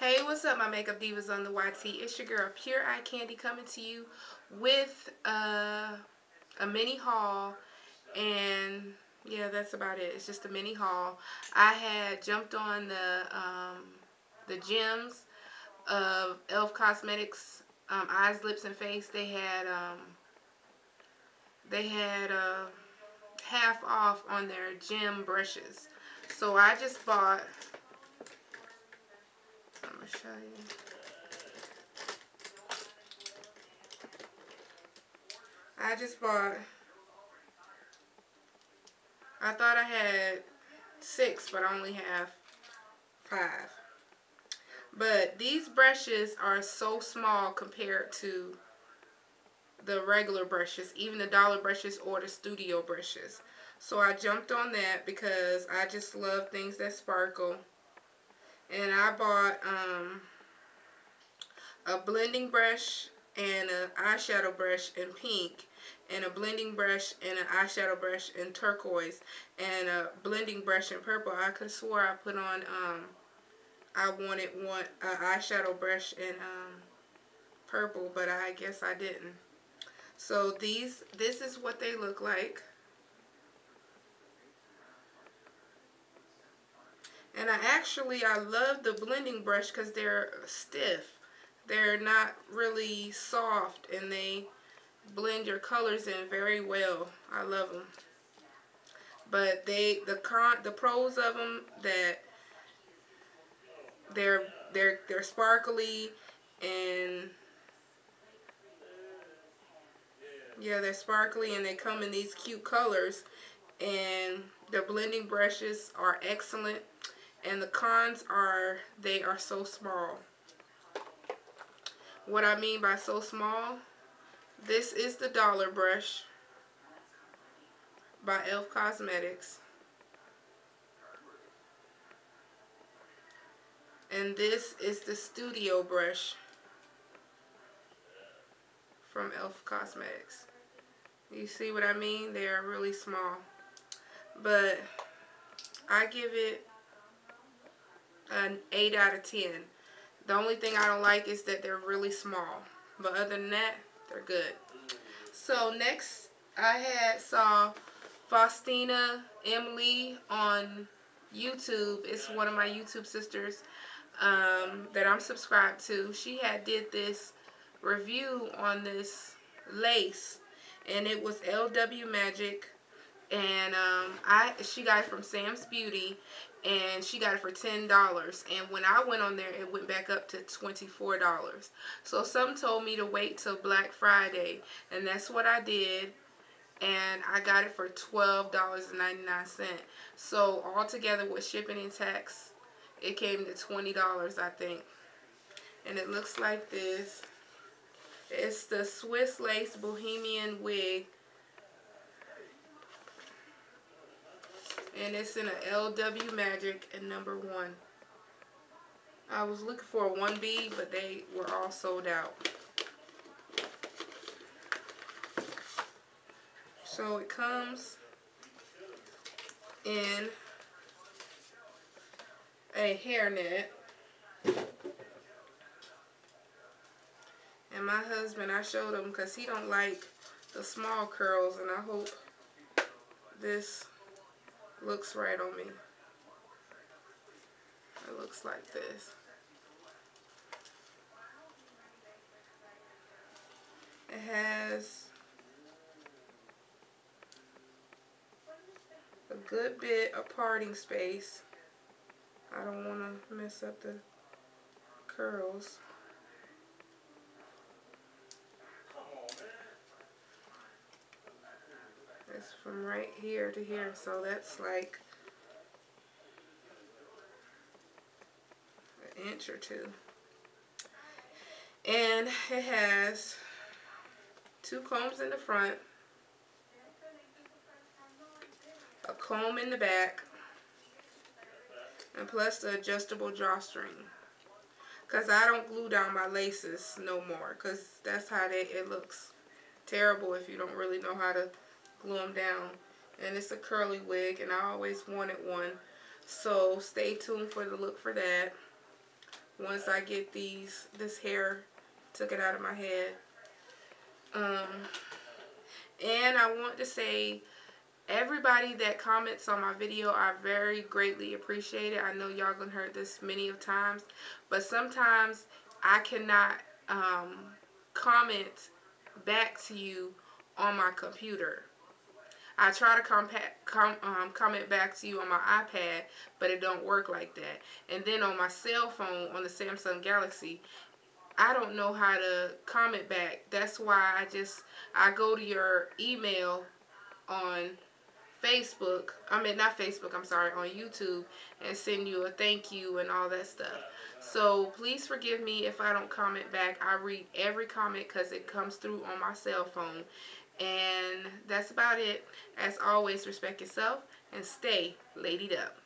Hey, what's up, my makeup divas on the YT? It's your girl, PureICandi, coming to you with uh, a mini haul. And yeah, that's about it. It's just a mini haul. I had jumped on the um, the gems of e.l.f. Cosmetics um, eyes, lips, and face. They had um, they had uh, half off on their gem brushes. So I just bought show you. I just bought, I thought I had six, but I only have five. But these brushes are so small compared to the regular brushes, even the dollar brushes or the studio brushes. So I jumped on that because I just love things that sparkle and I bought um, a blending brush and an eyeshadow brush in pink and a blending brush and an eyeshadow brush in turquoise and a blending brush in purple. I could swear I put on um, I wanted one an eyeshadow brush in um, purple but I guess I didn't. So these this is what they look like. And I actually, I love the blending brush because they're stiff. They're not really soft and they blend your colors in very well. I love them. But they, the con, the pros of them that they're they're they're sparkly and yeah they're sparkly and they come in these cute colors and the blending brushes are excellent and the cons are they are so small. What I mean by so small, this is the dollar brush by e.l.f. Cosmetics. And this is the studio brush from e.l.f. Cosmetics. You see what I mean? They are really small. But I give it an 8 out of 10. The only thing I don't like is that they're really small. But other than that, they're good. So next, I had saw Faustina Emily on YouTube. It's one of my YouTube sisters um, that I'm subscribed to. She had did this review on this lace. And it was LW Magic. And um, I she got it from Sam's Beauty and she got it for $10 and when I went on there it went back up to $24 so some told me to wait till Black Friday and that's what I did. And I got it for $12.99 so altogether with shipping and tax it came to $20 I think. And it looks like this. It's the Swiss Lace Bohemian Wig and it's in a LW Magic and number one. I was looking for a 1B, but they were all sold out. So it comes in a hairnet. And my husband, I showed him because he don't like the small curls, and I hope this looks right on me. It looks like this. It has a good bit of parting space. I don't want to mess up the curls. From right here to here, so that's like an inch or two. And it has two combs in the front, a comb in the back, and plus the adjustable drawstring. Because I don't glue down my laces no more, because that's how they, it looks terrible if you don't really know how to glue them down. And it's a curly wig, and I always wanted one. So stay tuned for the look for that. once I get these this hair took it out of my head. Um, and I want to say everybody that comments on my video I very greatly appreciate it. I know y'all gonna heard this many of times, but sometimes I cannot um, comment back to you on my computer. I try to compact, com, um, comment back to you on my iPad, but it don't work like that. And then on my cell phone, on the Samsung Galaxy, I don't know how to comment back. That's why I just, I go to your email on Facebook, I mean not Facebook, I'm sorry, on YouTube and send you a thank you and all that stuff. So please forgive me if I don't comment back. I read every comment because it comes through on my cell phone. And that's about it. As always, respect yourself and stay ladied up.